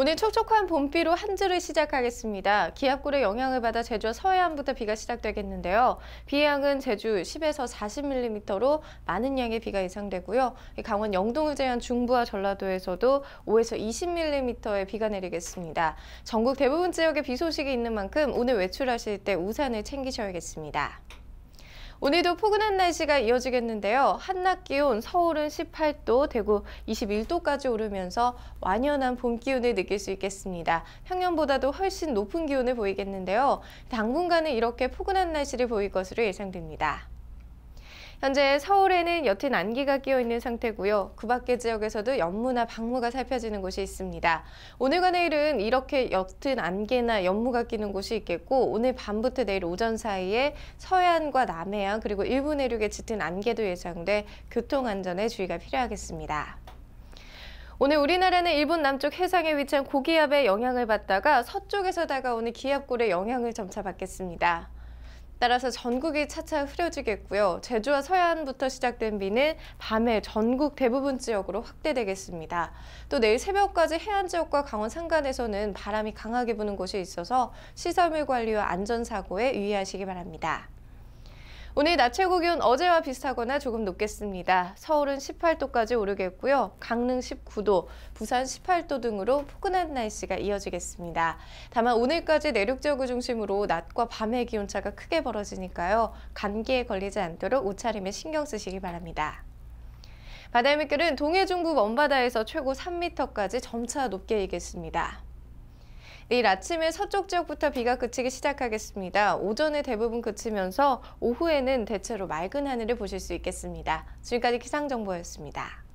오늘 촉촉한 봄비로 한 주를 시작하겠습니다. 기압골의 영향을 받아 제주 서해안부터 비가 시작되겠는데요. 비의 양은 제주 10에서 40mm로 많은 양의 비가 예상되고요. 강원 영동을 제한 중부와 전라도에서도 5에서 20mm의 비가 내리겠습니다. 전국 대부분 지역에 비 소식이 있는 만큼 오늘 외출하실 때 우산을 챙기셔야겠습니다. 오늘도 포근한 날씨가 이어지겠는데요. 한낮 기온 서울은 18도, 대구 21도까지 오르면서 완연한 봄 기운을 느낄 수 있겠습니다. 평년보다도 훨씬 높은 기온을 보이겠는데요. 당분간은 이렇게 포근한 날씨를 보일 것으로 예상됩니다. 현재 서울에는 옅은 안개가 끼어 있는 상태고요. 그 밖의 지역에서도 연무나 방무가 살펴지는 곳이 있습니다. 오늘과 내일은 이렇게 옅은 안개나 연무가 끼는 곳이 있겠고 오늘 밤부터 내일 오전 사이에 서해안과 남해안 그리고 일부 내륙에 짙은 안개도 예상돼 교통안전에 주의가 필요하겠습니다. 오늘 우리나라는 일본 남쪽 해상에 위치한 고기압의 영향을 받다가 서쪽에서 다가오는 기압골의 영향을 점차 받겠습니다. 따라서 전국이 차차 흐려지겠고요. 제주와 서해안부터 시작된 비는 밤에 전국 대부분 지역으로 확대되겠습니다. 또 내일 새벽까지 해안 지역과 강원 산간에서는 바람이 강하게 부는 곳이 있어서 시설물 관리와 안전사고에 유의하시기 바랍니다. 오늘 낮 최고 기온 어제와 비슷하거나 조금 높겠습니다. 서울은 18도까지 오르겠고요. 강릉 19도, 부산 18도 등으로 포근한 날씨가 이어지겠습니다. 다만 오늘까지 내륙 지역을 중심으로 낮과 밤의 기온차가 크게 벌어지니까요. 감기에 걸리지 않도록 옷차림에 신경 쓰시기 바랍니다. 바다의 물결은 동해 중부 먼바다에서 최고 3m까지 점차 높게 일겠습니다. 내일 아침에 서쪽 지역부터 비가 그치기 시작하겠습니다. 오전에 대부분 그치면서 오후에는 대체로 맑은 하늘을 보실 수 있겠습니다. 지금까지 기상정보였습니다.